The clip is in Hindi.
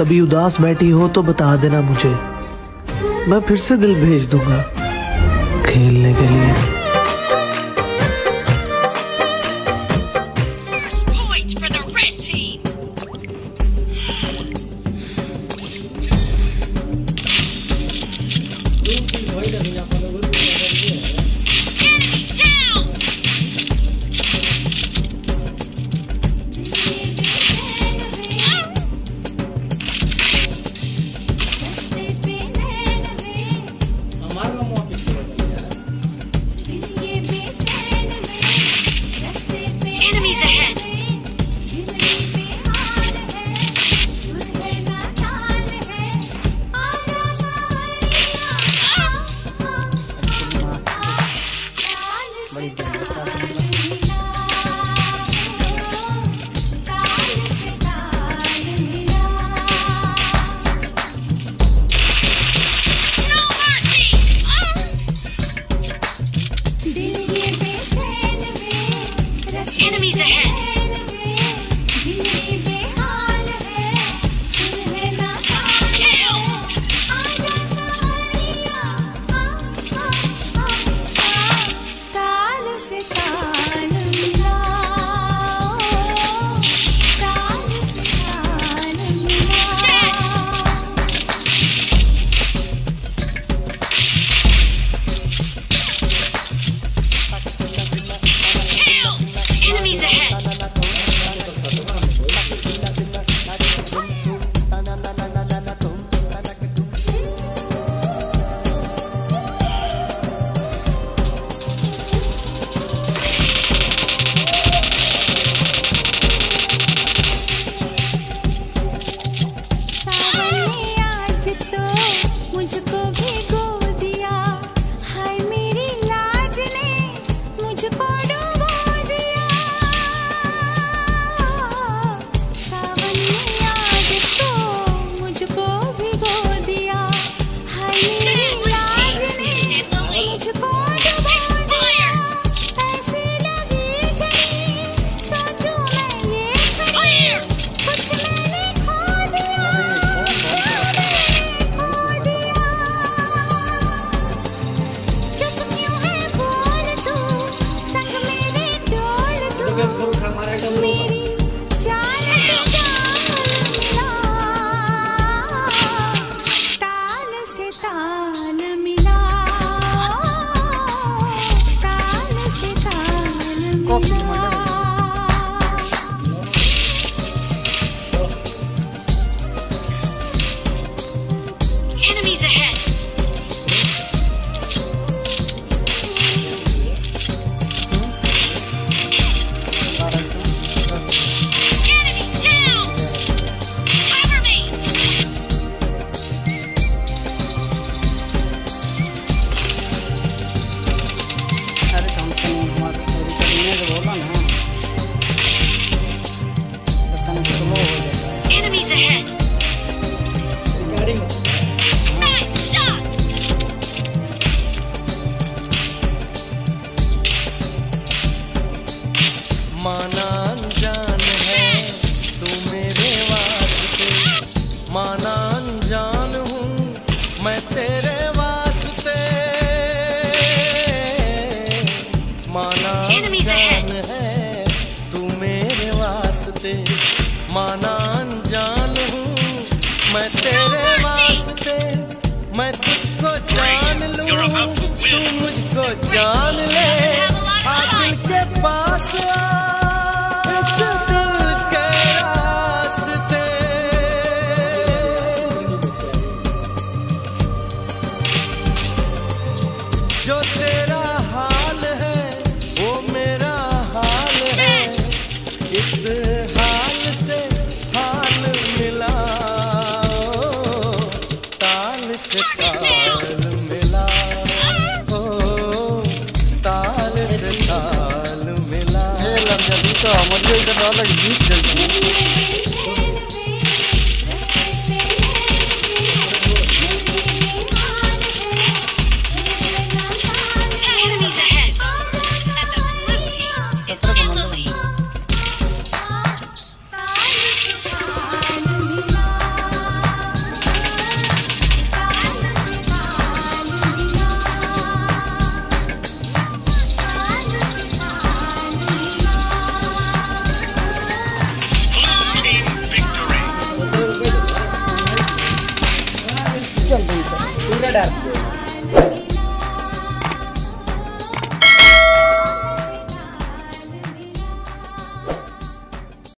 कभी उदास बैठी हो तो बता देना मुझे। मैं फिर से दिल भेज दूँगा। खेलने के लिए। 过去。माना अनजान मैं तेरे वास्ते। माना अनजान है तू मेरे वास्ते। माना अनजान मैं तेरे वास्ते। मैं तुझको जान लूँ तू जान इस हाल से हाल मिलाओ। ताल से ताल मिलाओ। ताल से ताल मिला तो अमर गीत चलती Pura dark.